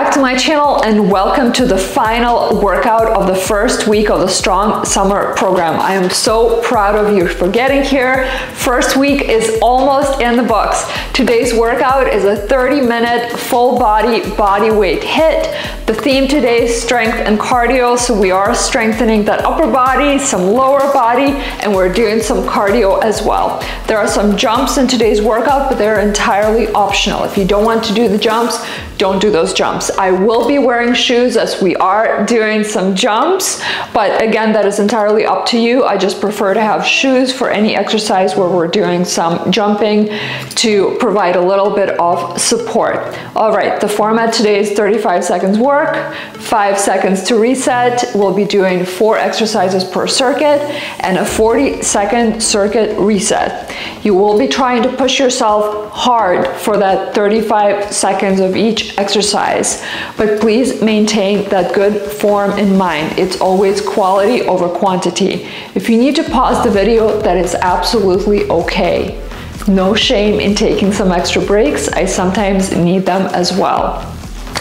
back to my channel and welcome to the final workout of the first week of the Strong Summer program. I am so proud of you for getting here. First week is almost in the books. Today's workout is a 30 minute full body body weight HIIT. The theme today is strength and cardio, so we are strengthening that upper body, some lower body, and we're doing some cardio as well. There are some jumps in today's workout, but they're entirely optional. If you don't want to do the jumps, don't do those jumps. I will be wearing shoes as we are doing some jumps, but again, that is entirely up to you. I just prefer to have shoes for any exercise where we're doing some jumping to provide a little bit of support. All right, the format today is 35 seconds work, five seconds to reset. We'll be doing four exercises per circuit and a 40 second circuit reset. You will be trying to push yourself hard for that 35 seconds of each exercise, but please maintain that good form in mind. It's always quality over quantity. If you need to pause the video, that is absolutely okay. No shame in taking some extra breaks. I sometimes need them as well.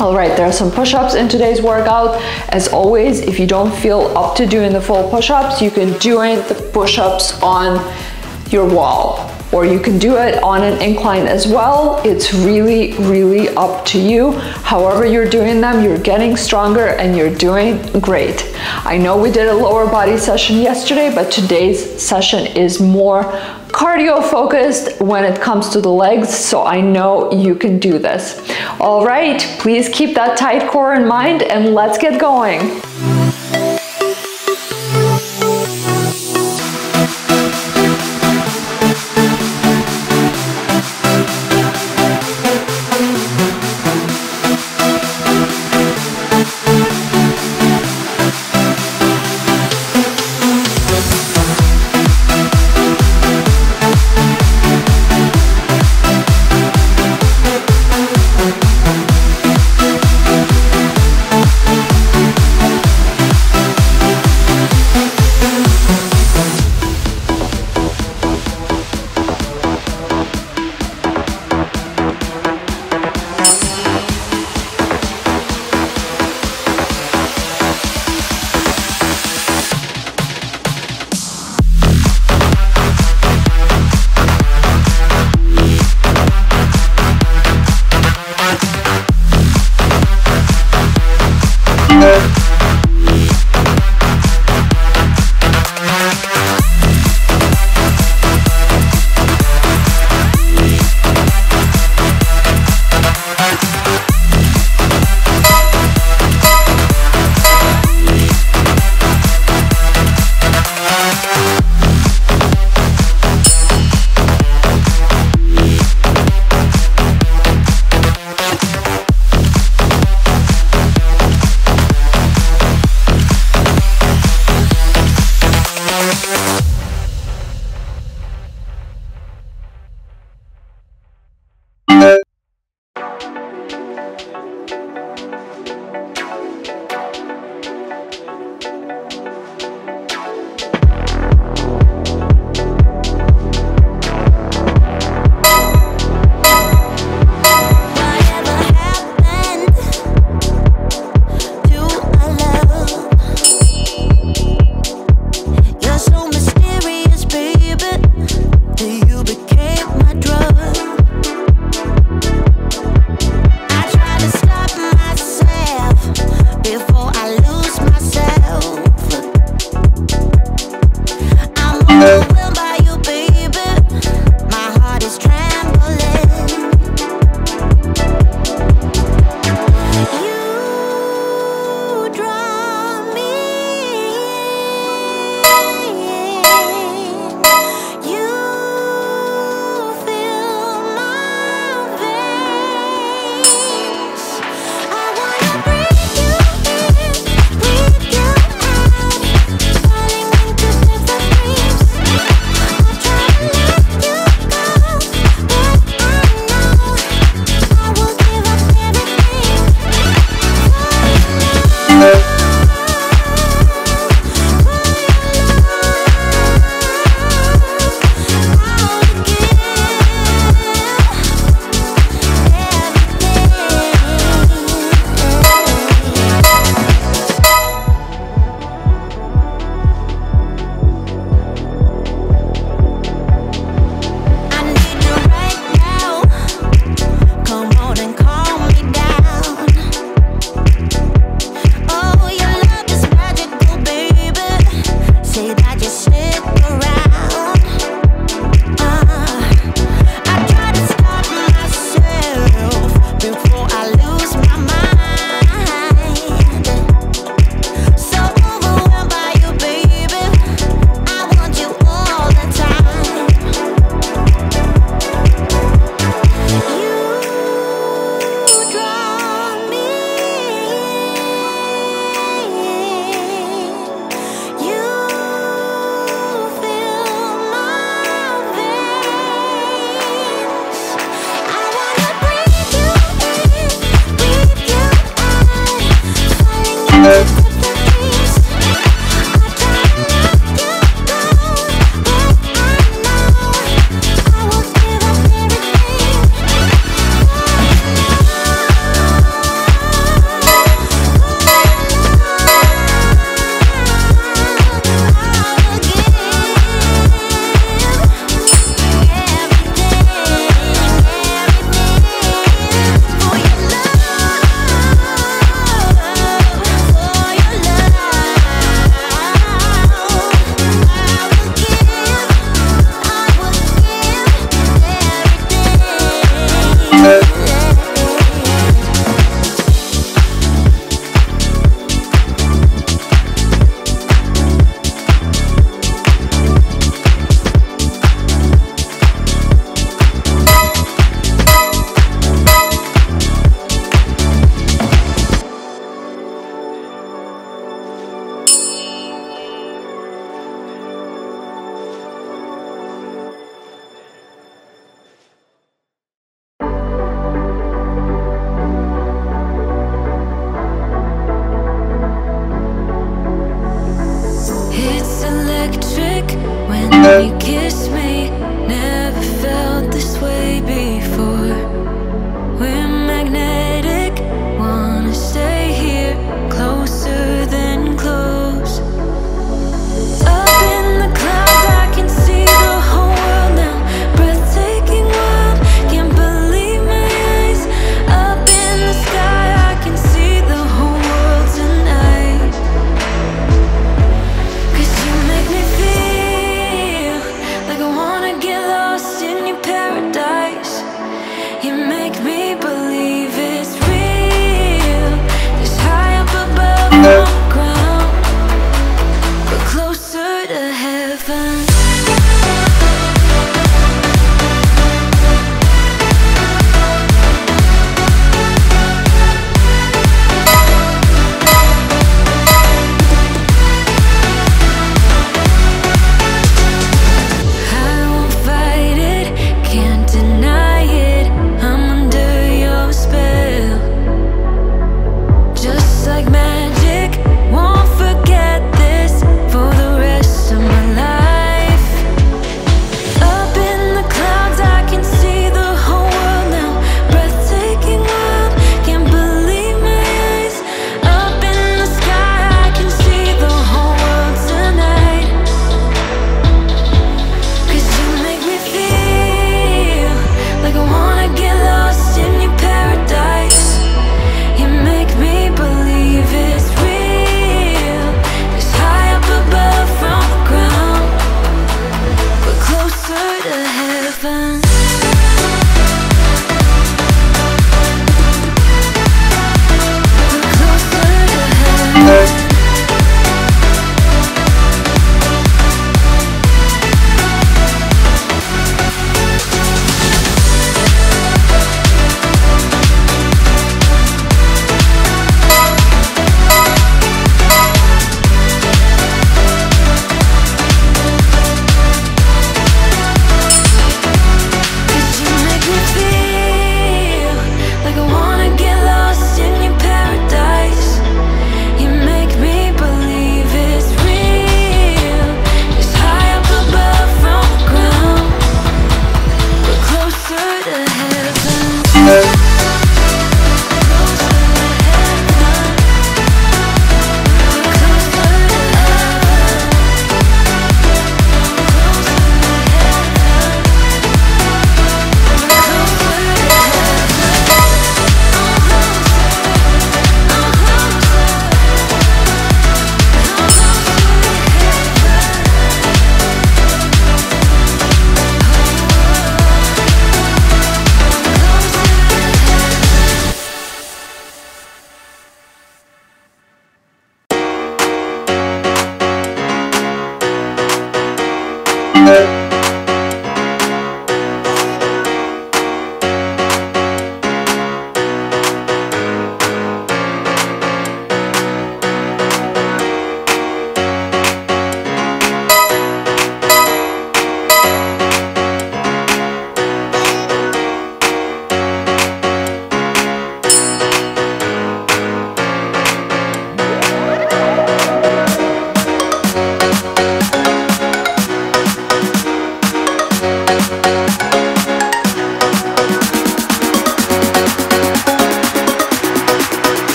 All right, there are some push-ups in today's workout. As always, if you don't feel up to doing the full push-ups, you can do the push-ups on your wall or you can do it on an incline as well. It's really, really up to you. However you're doing them, you're getting stronger and you're doing great. I know we did a lower body session yesterday, but today's session is more cardio focused when it comes to the legs, so I know you can do this. All right, please keep that tight core in mind and let's get going.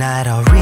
night already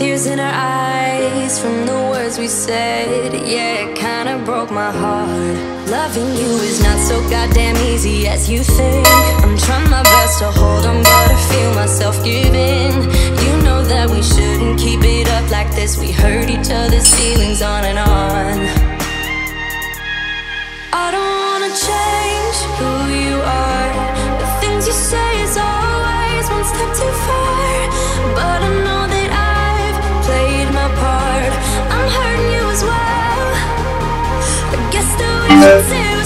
tears in our eyes from the words we said. Yeah, it kinda broke my heart. Loving you is not so goddamn easy as you think. I'm trying my best to hold on, but I feel myself giving. You know that we shouldn't keep it up like this. We hurt each other's feelings on and on. I don't wanna change who you are. The things you say is always one step too far. It's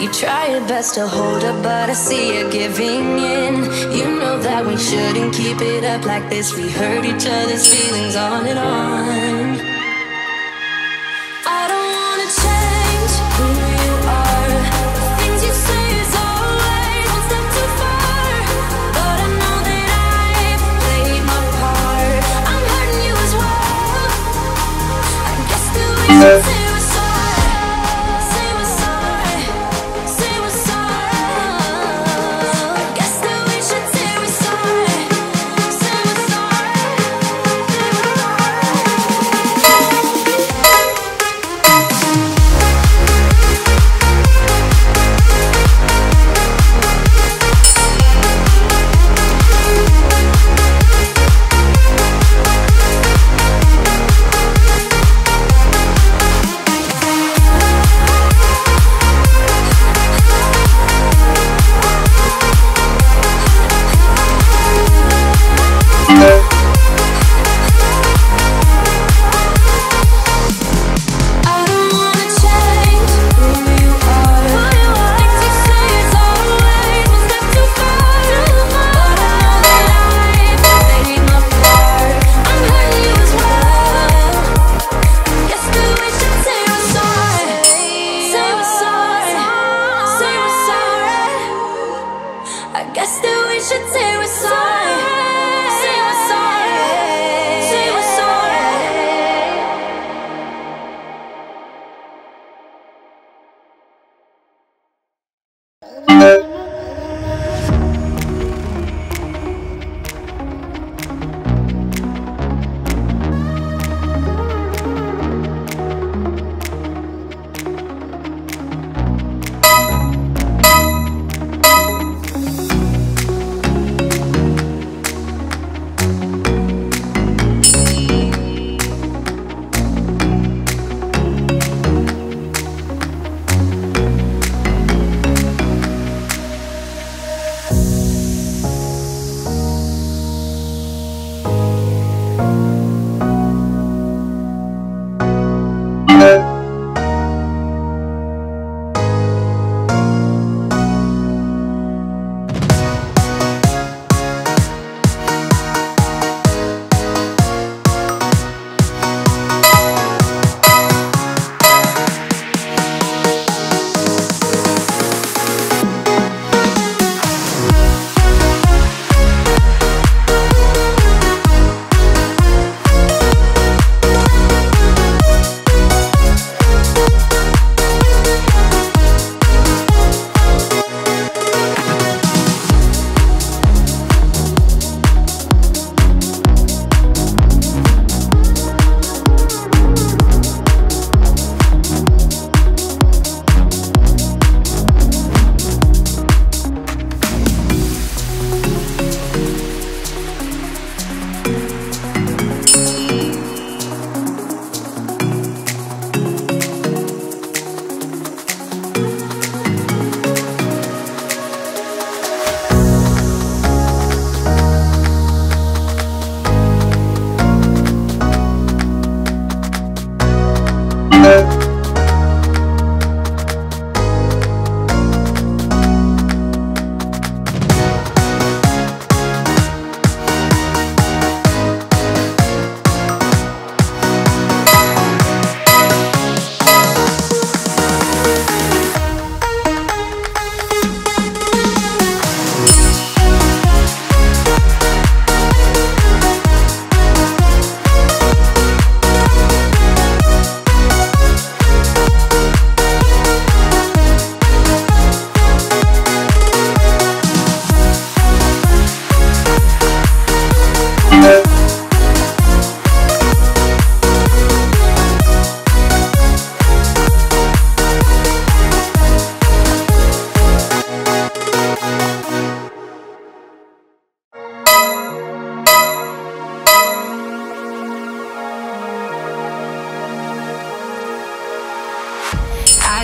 You try your best to hold up, but I see you giving in. You know that we shouldn't keep it up like this. We hurt each other's feelings on and on. I don't wanna change who you are. The things you say is always one step too far. But I know that I've played my part. I'm hurting you as well. I guess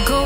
for me